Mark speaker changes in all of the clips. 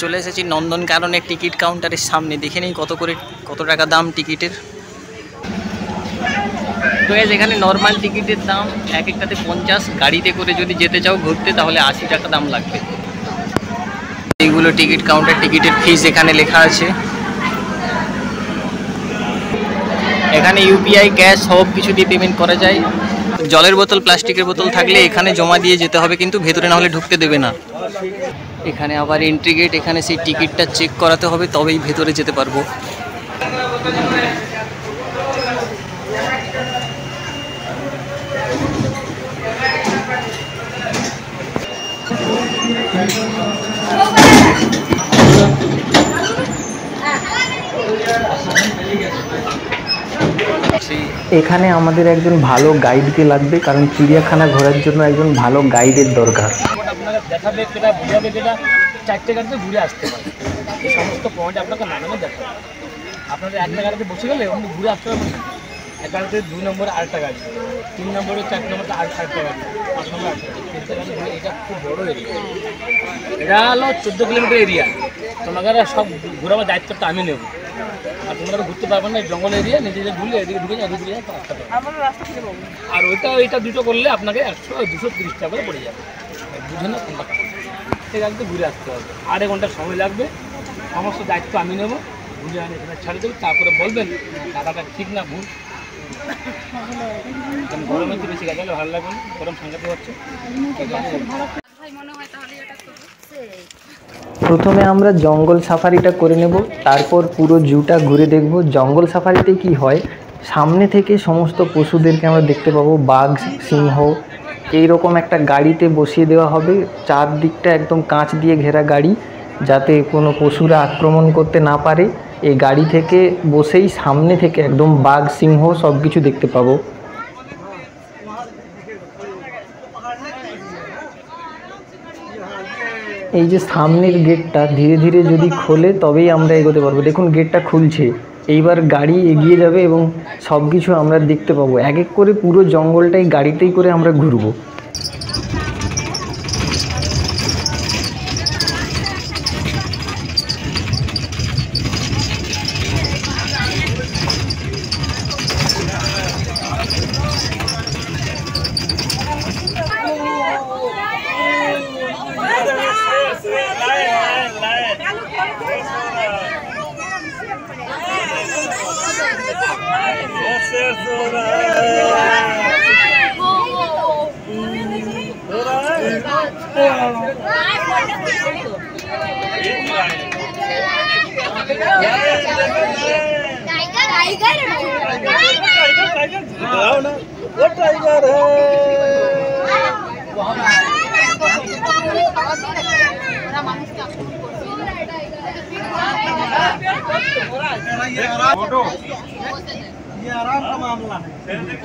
Speaker 1: চলে এসেছি নন্দনকাননের টিকিট কাউন্টারের সামনে। দেখে নিই কত করে, কত টাকা দাম টিকিটের। তো এখানে নর্মাল টিকিটের দাম, এক একটাতে পঞ্চাশ। গাড়িতে করে যদি যেতে চাও ঘুরতে, তাহলে আশি টাকা দাম লাগবে। এইগুলো টিকিট কাউন্টার টিকিটের ফিস এখানে লেখা আছে। এখানে ইউপিআই ক্যাশ সব কিছু দিয়ে পেমেন্ট করা যায়। জলের বোতল প্লাস্টিকের বোতল থাকলে এখানে জমা দিয়ে যেতে হবে কিন্তু ভেতরে না হলে ঢুকতে দেবে না। এখানে আবার এন্ট্রি গেট এখানে সেই টিকিটটা চেক করাতে হবে তবেই ভেতরে যেতে পারব। এখানে আমাদের একজন ভালো গাইডকে লাগবে, কারণ চিড়িয়াখানা ঘোরার জন্য একজন ভালো গাইডের দরকার।
Speaker 2: চারটে গাড়িতে ঘুরে আসতে পারে। সমস্ত আপনাকে একটা গাড়িতে বসে গেলে ঘুরে আসতে এক গাড়িতে দুই নম্বরে, আরেকটা গাড়ি। তিন আর গাড়ি। এটা খুব বড় হলো চোদ্দ কিলোমিটার এরিয়া তোমাকে সব ঘোরাবার দায়িত্বটা আমি নেব। আর তোমরা ঘুরতে পারবে না জঙ্গল এরিয়া নিজেদের ঘুরলে এদিকে ঢুকে যায় এদিকে যায় রাস্তা আর ওইটা ওইটা দুটো করলে আপনাকে একশো দুশো তিরিশ টাকা করে পড়ে যাবে। বুঝে না কোনটা ঠিক আছে ঘুরে আসতে হবে। আড়াই ঘণ্টা সময় লাগবে। সমস্ত দায়িত্ব আমি নেব। ঘুরে আনি এখানে ছাড়ে দেবো। তারপরে বলবেন টাকাটা ঠিক না ভুল। কারণ গরমে তো বেশি গেলে ভালো লাগবে না। গরম সাংঘাতিক হচ্ছে।
Speaker 1: প্রথমে আমরা জঙ্গল সাফারিটা করে নেব, তারপর পুরো জুটা ঘুরে দেখব। জঙ্গল সাফারিতে কি হয়? সামনে থেকে সমস্ত পশুদেরকে আমরা দেখতে পাবো, বাঘ, সিংহ। এইরকম একটা গাড়িতে বসিয়ে দেওয়া হবে। চারদিকটা একদম কাঁচ দিয়ে ঘেরা গাড়ি, যাতে কোনো পশুরা আক্রমণ করতে না পারে। এই গাড়ি থেকে বসেই সামনে থেকে একদম বাঘ, সিংহ সব কিছু দেখতে পাবো। এই যে সামনের গেটটা ধীরে ধীরে যদি খোলে তবেই আমরা এগোতে পারব। দেখুন গেটটা খুলছে। এইবার গাড়ি এগিয়ে যাবে এবং সব কিছু আমরা দেখতে পাবো। এক এক করে পুরো জঙ্গলটাই গাড়িতেই করে আমরা ঘুরবো।
Speaker 3: वो टाइगर है फ़ोटो
Speaker 2: ये आराम का मामला
Speaker 3: है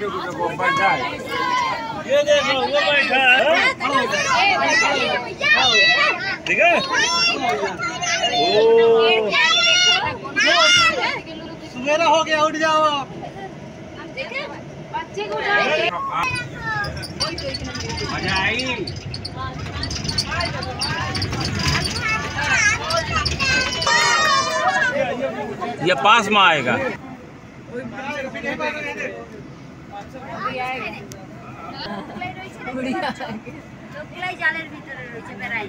Speaker 2: ये देखो वो बैठा है।
Speaker 3: हाँ? हाँ? हाँ?
Speaker 2: ठीक है?
Speaker 4: सुबेरा हो गया उठ जाओ आप।
Speaker 3: बच्चे को मज़ा आई?
Speaker 5: ये पास में आएगा।
Speaker 3: ভিতরে রয়েছে বেড়াই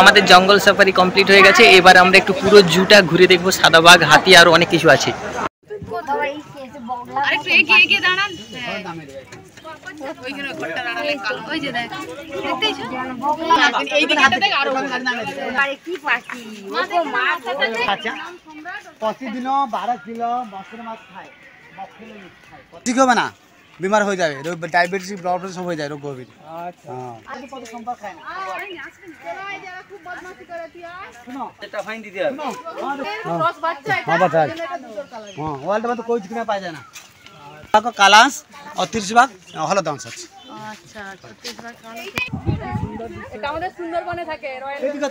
Speaker 1: আমাদের জঙ্গল সাফারি কমপ্লিট হয়ে গেছে। এবার আমরা একটু পুরো জুটা ঘুরে দেখব সাদা বাঘ হাতি আর অনেক কিছু আছে।
Speaker 3: ওইখানে ঘরটা দাঁড়ালে কালো। ওই যে দেখ দেখতেইছো? এই দিকটা দেখ আর ওখানে না আরে কি পাখি? ও
Speaker 4: আচ্ছা। মাছ আচ্ছা ঠিক হবে না? বিমার হয়ে যাবে ডায়াবেটিস ব্লাড প্রেশার হয়ে যায় রোগ হ্যাঁ, হ্যাঁ। ওয়ালটা তো কই না। কাকো কালাস আর তিরিশ ভাগ হলো দাম আছে।
Speaker 3: আমাদের সুন্দরবনে থাকে রয়্যাল
Speaker 4: এদিকে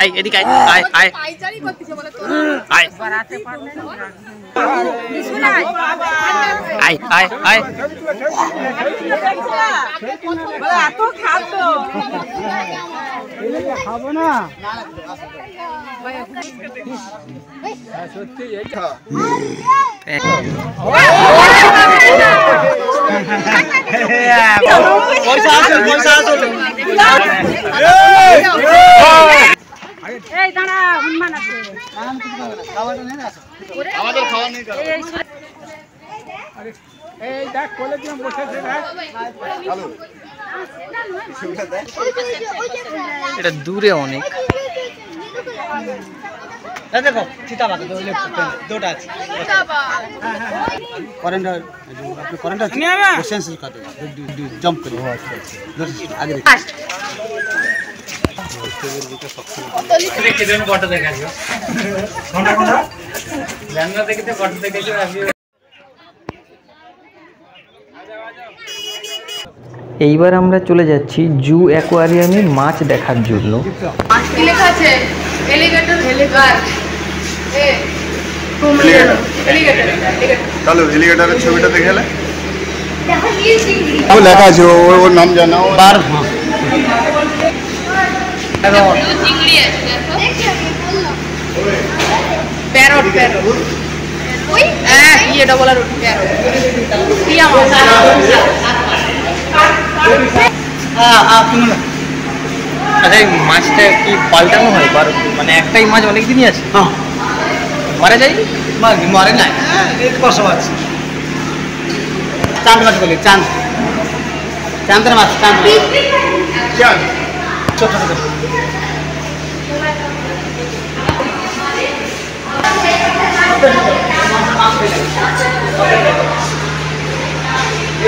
Speaker 1: আয় এদিকে আয়। আয়। আয়
Speaker 3: পাইচারি করতেছে বলে তো
Speaker 1: আয় আয় আয় আয়
Speaker 3: এত খাদ্য
Speaker 4: খাব না পয়সা আসল পয়সা আসল
Speaker 3: এই দাঁড়া হনুমান আছে
Speaker 4: খাবারটা নেই না
Speaker 2: আমাদের খাওয়া নেই
Speaker 1: এটা দূরে অনেক।
Speaker 4: এই দেখো চিতাবাগ দুটো আছে। কারেন্ট কারেন্ট আছে জাম্প করে। আগে
Speaker 1: এইবার আমরা চলে যাচ্ছি জু অ্যাকোয়ারিয়ামে মাছ দেখার জন্য।
Speaker 6: ছবিটা দেখে লেখা আছে ওর নাম
Speaker 3: জানাও
Speaker 7: প্যারট প্যারট
Speaker 3: প্যারট
Speaker 7: হ্যাঁ ইয়ে ডবল আর প্যারট টিয়া মাছ
Speaker 1: আচ্ছা এই মাছটা কি পাল্টানো হয়? বার মানে একটাই মাছ অনেক দিনই আছে। মারা যায়?
Speaker 4: মরে না এক বছর আছে চাঁদ মাছ বলি চাঁদ। চাঁদের মাছ চাঁদ চাঁদ। মাছ। ছোট ছোট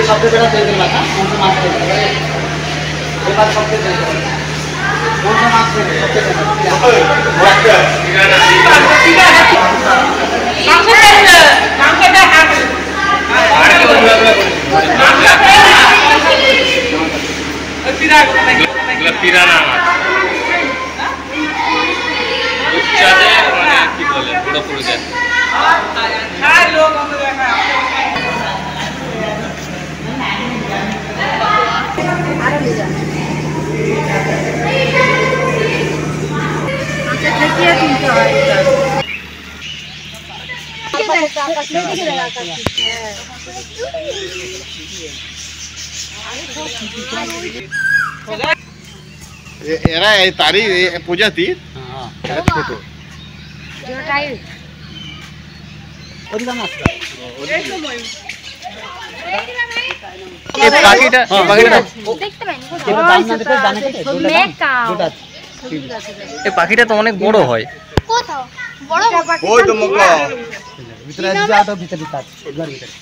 Speaker 4: সবচেয়ে বেটা তৈরি মাথা কোন সে মাছ তৈরি এবার সবচেয়ে তৈরি কোন সে মাছ তৈরি সবচেয়ে
Speaker 5: এগুলো পিরানা মাছ রূপচাঁদে মানে কি বলে পুরো পুরো যায়
Speaker 6: এরা এই তারই প্রজাতির ছোট
Speaker 1: পাখিটা
Speaker 4: কি? দুটো দাম দুটো আছে।
Speaker 1: এই পাখিটা তো অনেক বড় হয়।
Speaker 3: বড়
Speaker 4: ভিতরে ভিতরে ভিতরে।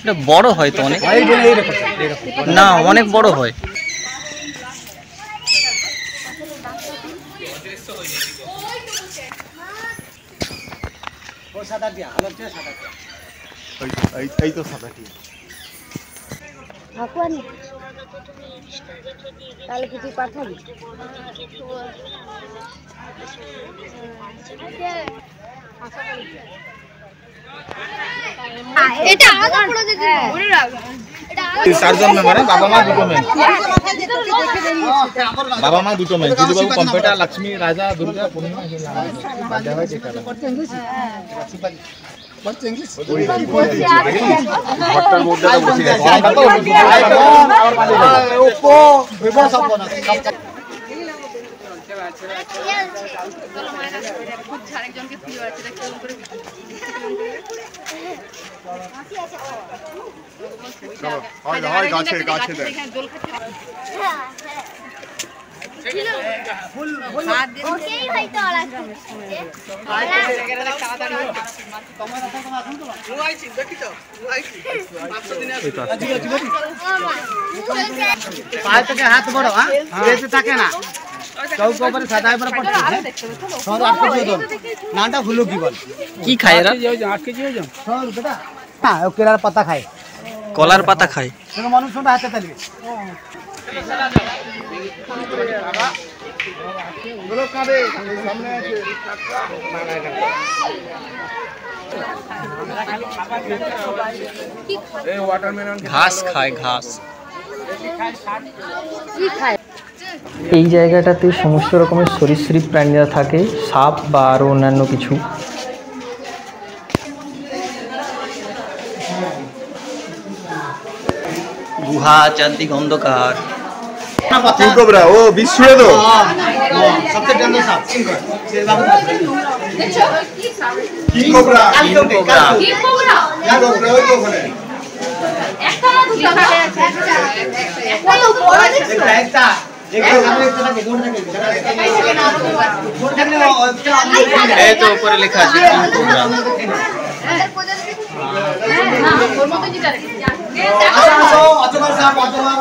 Speaker 1: এটা বড় হয় তো অনেক? না অনেক বড় হয়।
Speaker 3: তাহলে কিছু পাঠাবি? এটা আলাদা করে দিতে ওরে রাখ।
Speaker 6: চারজন মেম্বার বাবা মা দুটো মেয়ে। বাবা। মা দুটো মেয়ে দিদিবাবু কম্পিউটার লক্ষ্মী রাজা দুর্গা পূর্ণিমা হয় ঘরটার মধ্যে বসে গেছে
Speaker 4: ওপো ওপো সব বনা সব
Speaker 3: চলো মায়ের কাছে খুব আরেকজনকে প্রিয় আছে কেমন করে
Speaker 6: হয় হয়
Speaker 4: পায়ে থেকে হাত বড় হ্যাঁ? যেতে থাকে না। চৌক উপরে সাদা উপরে পড়ছে। সর আট কেজি নাটা হুলু কি বল?
Speaker 1: কি খায় এরা?
Speaker 4: সর বেটা। হ্যাঁ ও কেলার পাতা খায়।
Speaker 1: কলার পাতা খায়।
Speaker 4: কোনো মানুষ হাতে তালবে
Speaker 1: ঘাস খায় ঘাস। এই জায়গাটাতে সমস্ত রকমের সরীসৃপ প্রাণীরা থাকে সাপ বা আরও অন্যান্য কিছু। গুহা চারদিক অন্ধকার।
Speaker 6: ও বিশ্বরে তো
Speaker 3: একটা। না দুটো একটা একটা বড় দেখছ
Speaker 4: একটা একটা এখানে সামনে একটা থাকে গোল থাকে গোল থাকলে ওটা
Speaker 1: এই তো উপরে লেখা আছে কিং কোবরা
Speaker 3: ওর মতো যেটা
Speaker 4: অচমার সাপ অচমার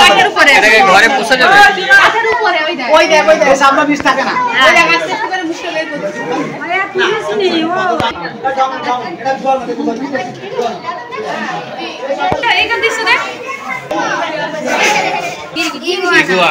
Speaker 7: কাঠের উপরে
Speaker 1: এটাকে ঘরে পোষা যাবে
Speaker 3: কাঠের উপরে ওই দেখ
Speaker 7: ওই দেখ ওই দেখ
Speaker 4: এই সাপটা বিষ থাকে না
Speaker 7: ওই দেখ আস্তে আস্তে করে মুখটা বের করছে
Speaker 4: এটা জল মধ্যে জল
Speaker 3: এইখান দৃশ্য দেখ
Speaker 5: ইগুয়া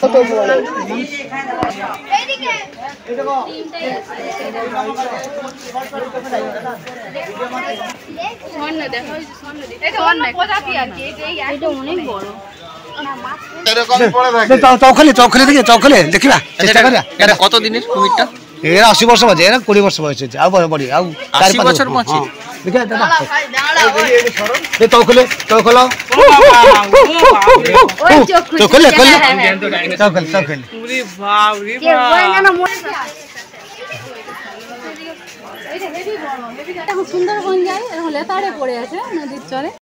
Speaker 4: বলে আমাদের বলে
Speaker 3: এইদিকে।
Speaker 4: এই দেখো
Speaker 3: স্বর্ণ দেখো। ওই যে স্বর্ণ দেখো এটা অন্য প্রজাতি আর কি এটা অনেক বড়।
Speaker 6: এরকম পড়ে থাকে?
Speaker 4: চৌখলে চৌখলে দেখি চৌখলে দেখিবা?
Speaker 1: এটা কত দিনের কুমিরটা?
Speaker 4: এরা আশি বছর বয়স এরা কুড়ি বছর বয়স হয়েছে আর বড় বড় আর চার পাঁচ
Speaker 6: বছর?
Speaker 4: হ্যাঁ।
Speaker 3: হ্যাঁ, হ্যাঁ।
Speaker 8: সুন্দরবন যায় এরকম লেতাড়ে পড়ে আছে নদীর চরে